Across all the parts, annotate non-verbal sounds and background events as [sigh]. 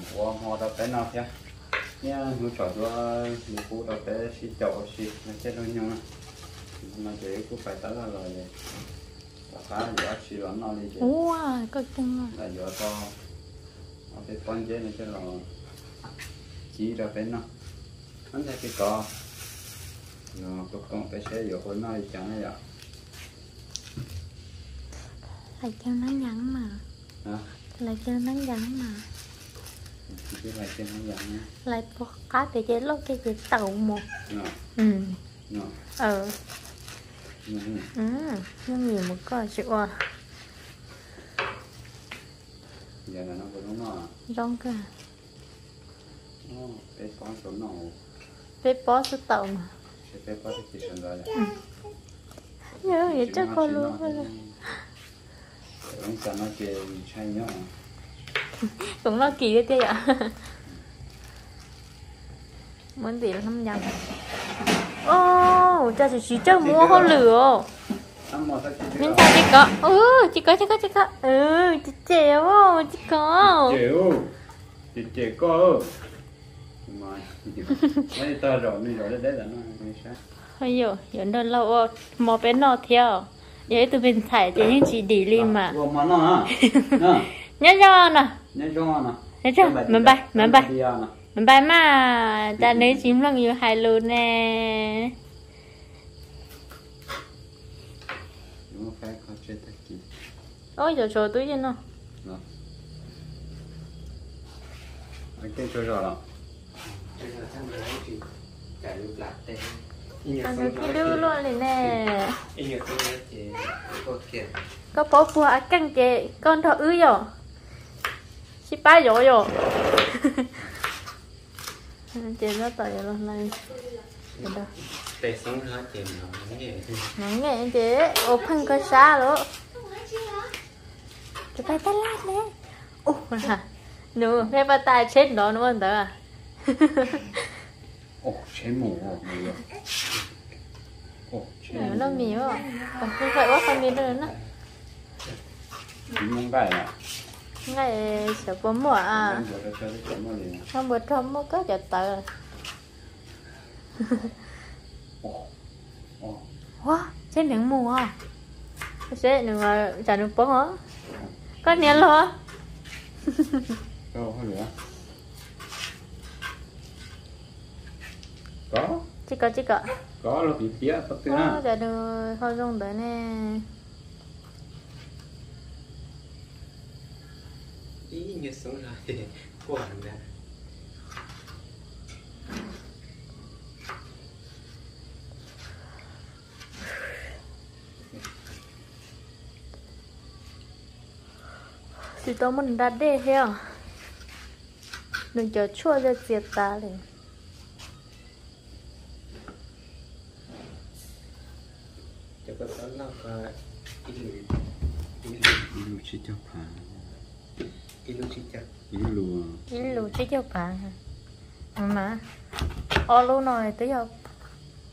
là qua hoa đâu cái nào chứ nha nó chọn cho những cú đâu cái xí chậu xí nó chết đâu nhau nó chỉ cũng phải tới là rồi và khá giờ xí lắm nó đi chứ. Wow, có chân là giờ to. Nó cái con chế này chứ là chỉ ra cái nó hắn thấy cái cò. Nó có con cái xe giờ hồi nó đi chẳng này ạ. Lại kêu nó nhắn mà. Hả? Lại kêu nó nhắn mà lại bỏ cá để chế lúc cái chế tàu một ừ. Ừ. Ừ Nó nhiều một coi chịu à. Giờ là nó có đúng không đúng cả bé bỏ số nào bé bỏ số tàu mà. Bé bỏ số cái chỉ số rồi Nhớ, vậy chắc con luôn rồi ông sao nó chơi chơi nhau [laughs] Cũng nó kỳ cái kia ạ. Muốn gì là năm nhầm. Ô, cha chỉ chỉ cho mua hoa lửa. Mà chỉ Nhưng cha chỉ có. Ừ, chỉ có, chỉ có, chỉ có. Ừ, chị chéo chỉ có. Chịu chị chịu có. Mà mấy ta rồi mình rồi đấy là nó hay sao Ôi dồi, giờ nó lâu Mò bé nó theo. Vậy tụi mình thải những chị đi đi mà. gồm mà nó hả [laughs] Nhớ cho nè nhớ cho nè Nhớ cho, mình bay, mình bay à? Mình bay mà Cha nếu chím lần yêu hai luôn nè. Ôi giờ trời túi trên nó cái chơi rồi đó được cái đứa luôn này nè. Tôi chị có bố bùa căng chè Con thọ ư rồi Chị ba rồi rồi Chè nó tẩy rồi này đâu Tại sống hết chị nó gì Nắng nghe Ô phân có xa luôn Chụp bài tay lát nè. Ồ là Nụ nghe bà tay chết đó đúng không tớ à. [laughs] Ồ chế mù ồ mù ồ chế Nè, mù Nó mì quá. Còn không phải quá không mì nữa nó những cái à Ngay sợ bố mùa à? Không bữa thơm mới có ồ ồ. Wow, chết nướng mùa à? Chết nướng mà chả nướng bóng hả? Có nén lo [laughs] đâu có nữa có. Chỉ có chỉ có. Có là bị phía tất cả Có chả nướng thôi dùng tới nè Ý nghĩa sống lại Quản nè Thì tao mình đặt đê heo Đừng cho chua ra diệt ta liền. Cho có có Ý lù Ý lù ilu chỉ cho phá Ilu lù chứ cho bà Mà Ô lù nói tới giờ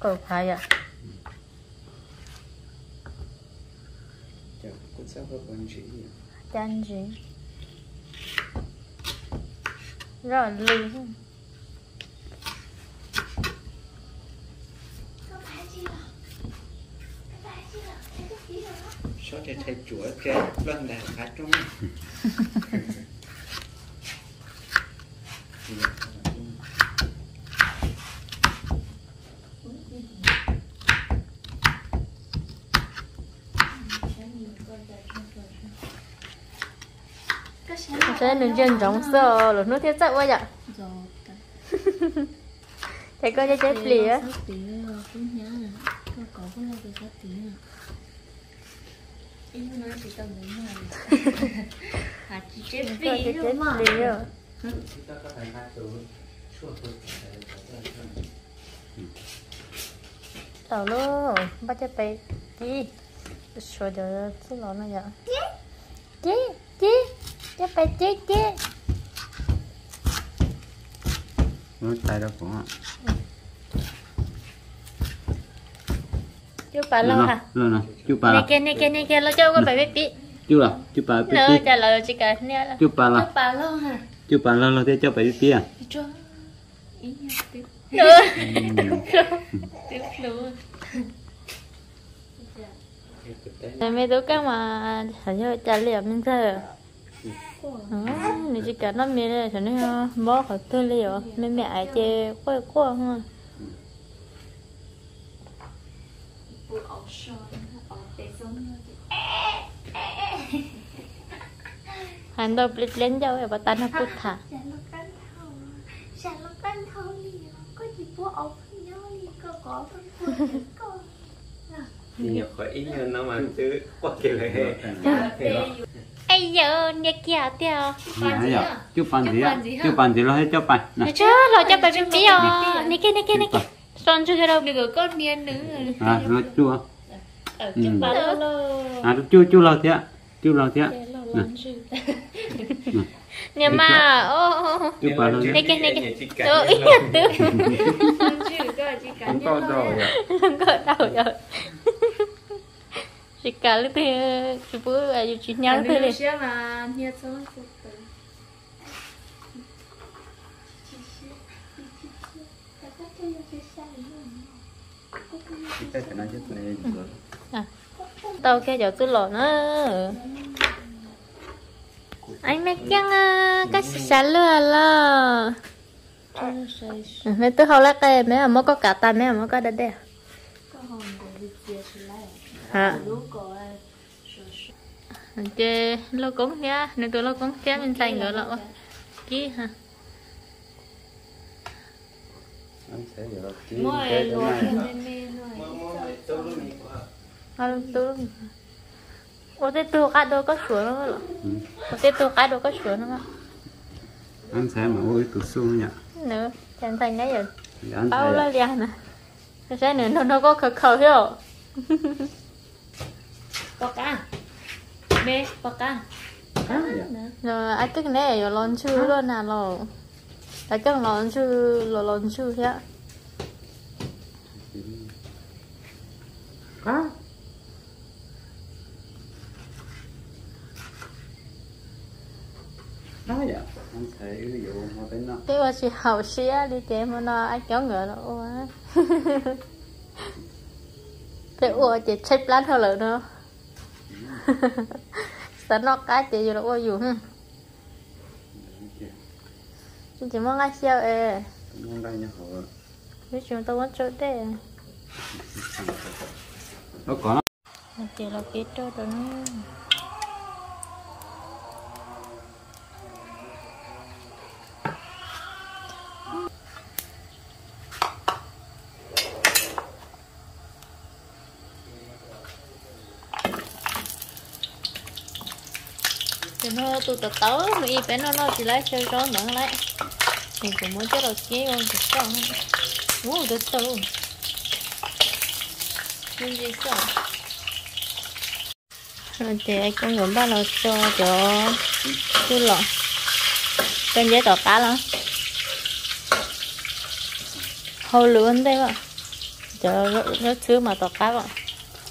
Cầu phải à Chắc cũng sẽ có con chỉ Chanh gì Rồi lù Số để thầy chúa cái Lần đàn khá trung [laughs] Sẽ đừng chân trọng sơ Rồi nó thiết chạy quá vậy rồi Thầy coi cho chết lì á sáu tiếng rồi cũng nhớ là có có cũng là từ sáu tiếng rồi em nói chỉ tầm đến mà à [laughs] chỉ chết Thầy [laughs] coi cho vì chết luôn mà lì á. Chúng ta có thể hát từ Chua tôi Tao luôn Bắt cho tay Đi Số giờ Số lọ nó vậy Chị Chị Cho phải chị chị nó tay đâu cũng ạ. Chú bà lâu hả? lâu nè chú bà Nè kia nè kia nè kia Nó cho con phải biết bị chú là chú bà biết nữa đi trả lời chỉ cả. Nè là chú bà là bà lo hả? Chú bà là là thế cho bà biết đi à. Cho ý nhau tiếp nữa tiếp luôn. Mấy đứa các mà hình như trả liệu mình thơ Ừ, nó chỉ cả nó mẹ đây thì nó bó khỏi tư liệu. Mẹ mẹ ai chê quay qua không à. hắn đâu biết lên đâu vậy bà ta nó cút thả. Nhiều khỏi ít hơn nó mà chứ quá kiểu này ai giờ nhà kia tiêu Dạ, dạ. chú bàn gì á? chú bàn gì lo hết cho bà nè chứ lo cho bà biết biết à nè kia nè kia nè kia. Son chưa đâu. Được con miên nữa. À lo à ở Ừ. à chú chú lo thế ạ chú lo thế ạ nè. nhưng mà ô ô, ô. Chú bà lo. Đây kia, đây kia. chứ có chỉ cả không có đâu vậy không có đâu rồi chỉ cả lúc thì chú bữa à chú chỉ nhau thế này tao kia giờ tôi lộn nữa anh mẹ chăng à? Cái xả lừa lo mấy tôi hầu lắc cái mấy mà có cả ta mấy mà có đợt đây hả chứ lo cũng nhá nếu tôi lo cũng chém mình xanh nữa lọ kí hả mỗi Alam tu. Ô thế tôi cá đồ có chuột nó lọ. Ô thế tôi cá đồ có chuột nó. anh sẽ mà ôi tụt xuống nhỉ Nữa, chẳng thành đấy rồi. Anh Bao la liền nè. Cái xe nữa nó nó có khờ khờ hiểu. [laughs] bọc à mê bọc à Rồi ai cái này rồi lon chư luôn nè lò. Ai cái lon chư lò lon chư thế. à đó vậy anh sẽ ví dụ cái nó Cái mà chỉ hậu xía đi chế mà nó ai kéo ngựa nó ô á. Cái ô chỉ chép lát thôi lỡ nữa. [laughs] Sao nó cái chỉ rồi ô dù hả? Chúng chỉ mong ai xeo ê. không đây nha họ Biết chúng tôi muốn chỗ đây. nó có Chỉ là cái chỗ đó thì nó tụ tụt tớ mà y bé nó nó chỉ lấy chơi gió nữa lại thì cũng muốn chơi đầu kia không, thì sao ngủ được tớ nhưng gì sao rồi, thì anh cũng gồm ba lò cho cho chú lò bên giấy tờ cá lắm. Hầu lửa đây mà cho rất thứ mà tỏ cá vậy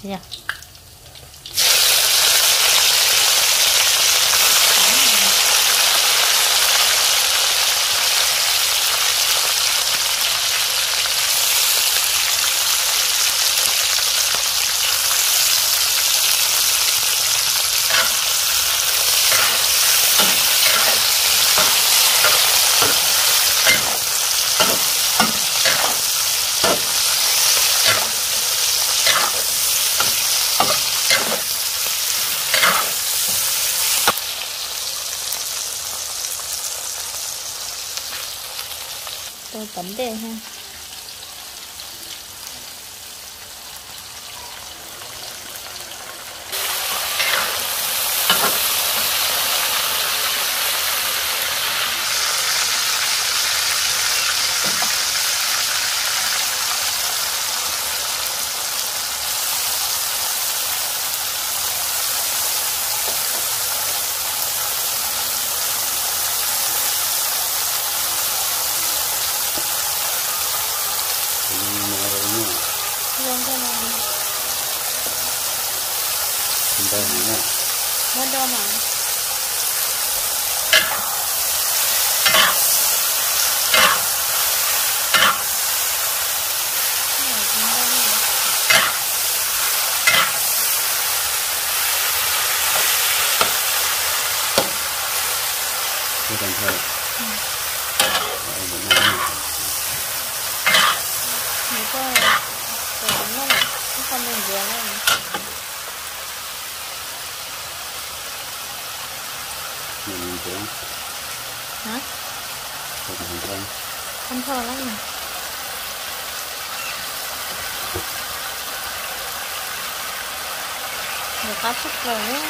nha yeah. Tôi tẩm đề ha. Chúng ta thấy nè nó đâu mà Thế còn thôi. Đấy, vẫn là này. nếu có có đúng không ạ không còn mình vừa này Mình nhìn không? hả Thế còn thôi. không thơ lắm nè được cá súc rồi đấy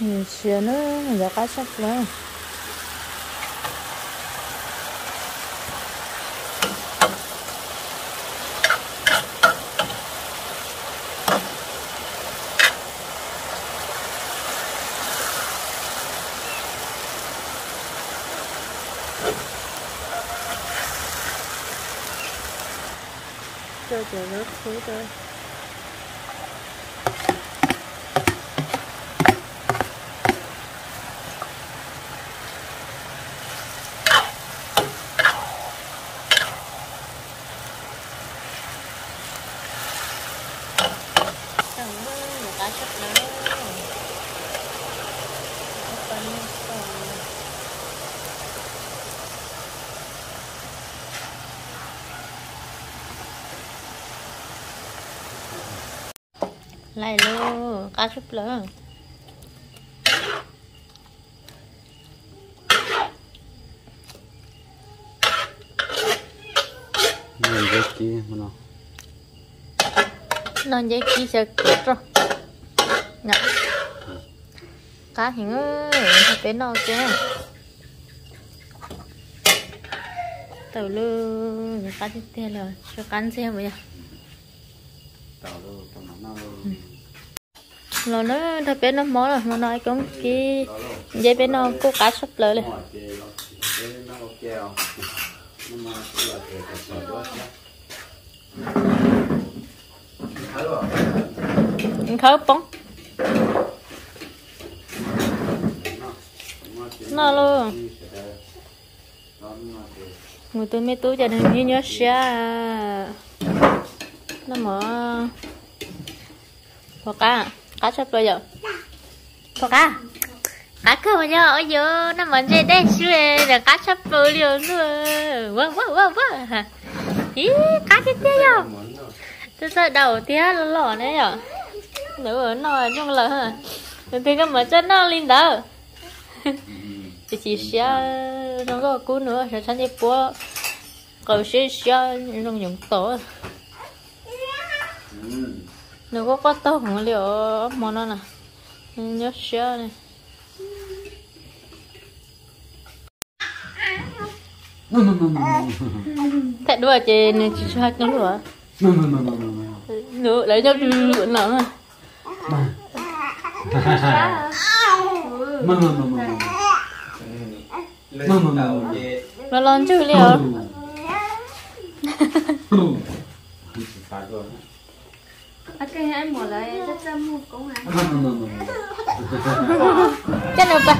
Ừ, xưa nữa giờ cá sấu rồi cho chờ nước thứ thôi Cảm lại luôn cá súp lớn. Mình rất kia mà nó. nó dễ chi sợ kết rồi. Nè cá hình ơi bé nó kia tàu lư cá tiếp theo là cho cắn xem bây giờ lo nó thay bé, nó mó rồi. Nó nói cũng cái dây bên nó cố cá sắp lỡ lên. Khớ bóng. Nó luôn người tôi mới tôi cho nên nhớ nhớ xa nó mở. Phò cá à, cá sắp bây giờ phò cá à? cá cơ mà nhớ ở giữa nó mở dây đây xưa là cá sắp rồi liền nữa wow wow wow wow ý, cá chết thế nhở từ từ đầu tía nó lỏ đấy nhở nếu ở nó trong lỡ hả thì cái mở chân nó lên đó. Chỉ chỉ xe nó có cú nữa sẽ sang đi bố. Cầu sẽ xe nó dùng tổ nó có có tổ không liệu món nó nè nhớ xe này. Thật đùa chị này chị cho hai cái lửa nữa lấy cho lửa nữa mà. Nó lon chứ liệu [laughs] Phải rồi. Ok, anh mở lại rất ra một cũng là chắc được ba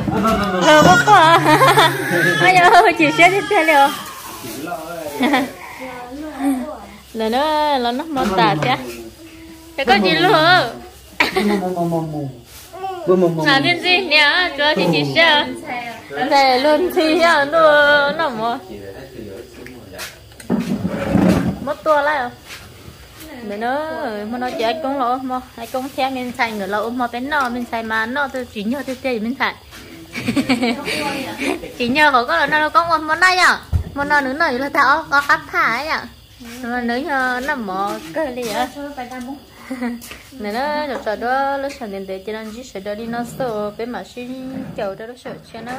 ờ bố có à bây giờ chị sẽ đi theo liệu Chỉ là nó là nó mò tả chứ cái con gì luôn là liên gì nhá? Cho chị chị sẽ để luôn thì nhá nó nó mò chỉ là mất tua lại à mẹ nó ừ, mà nó chơi con lỗ mà hai con xe mình xài người lỗ mà bên nó mình xài mà nó tôi chỉ nhờ tôi chơi mình xài chỉ nhờ họ có là nó có một món này à? Món nó nữa này là tao có cắt thả ấy à? Mà nếu như nó mỏ cái gì á nên nó cho đó lúc sản đến để cho nên chỉ sẽ đó đi nó sợ bên mà xin chầu đó nó sợ cho nó.